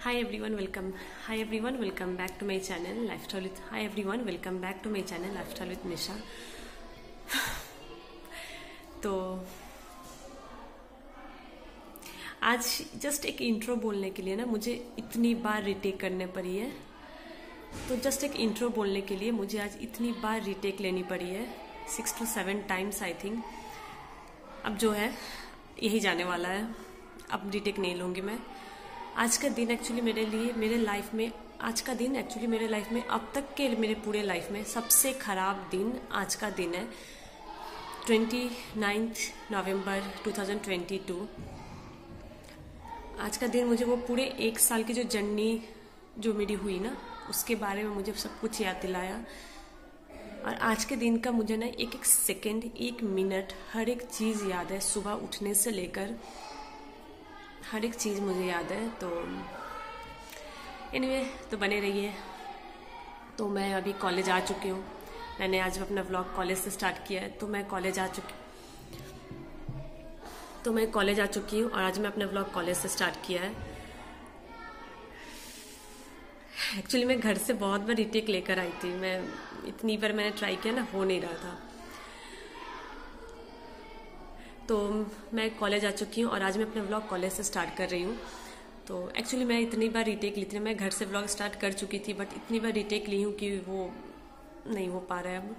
Hi everyone, welcome. Hi everyone, welcome back to my channel Lifestyle with. Hi everyone, welcome back to my channel Lifestyle with Nisha. तो आज just एक intro बोलने के लिए ना मुझे इतनी बार रिटेक करने पड़ी है तो जस्ट एक इंट्रो बोलने के लिए मुझे आज इतनी बार रिटेक लेनी पड़ी है six to seven times I think अब जो है यही जाने वाला है अब रिटेक नहीं लूँगी मैं आज का दिन एक्चुअली मेरे लिए, मेरे लाइफ में, आज का दिन एक्चुअली मेरे लाइफ में, अब तक के मेरे पूरे लाइफ में सबसे ख़राब दिन आज का दिन है। Twenty ninth November two thousand twenty two आज का दिन मुझे वो पूरे एक साल की जो जर्नी जो मेरी हुई ना, उसके बारे में मुझे सब कुछ याद दिलाया। और आज के दिन का मुझे ना एक एक सेकेंड एक मिनट हर एक चीज़ याद है सुबह उठने से लेकर। हर एक चीज़ मुझे याद है तो एनीवे anyway, तो बने रहिए। तो मैं अभी कॉलेज आ चुकी हूँ। मैंने आज अपना व्लॉग कॉलेज से स्टार्ट किया है तो मैं कॉलेज आ चुकी तो मैं कॉलेज आ चुकी हूँ और आज मैं अपना व्लॉग कॉलेज से स्टार्ट किया है। एक्चुअली मैं घर से बहुत बार रिटेक लेकर आई थी। मैं इतनी बार मैंने ट्राई किया ना हो नहीं रहा था। तो मैं कॉलेज आ चुकी हूँ और आज मैं अपने ब्लॉग कॉलेज से स्टार्ट कर रही हूँ। तो एक्चुअली मैं इतनी बार रिटेक ली थी मैं घर से ब्लॉग स्टार्ट कर चुकी थी बट इतनी बार रिटेक ली हूँ कि वो नहीं हो पा रहा है अब।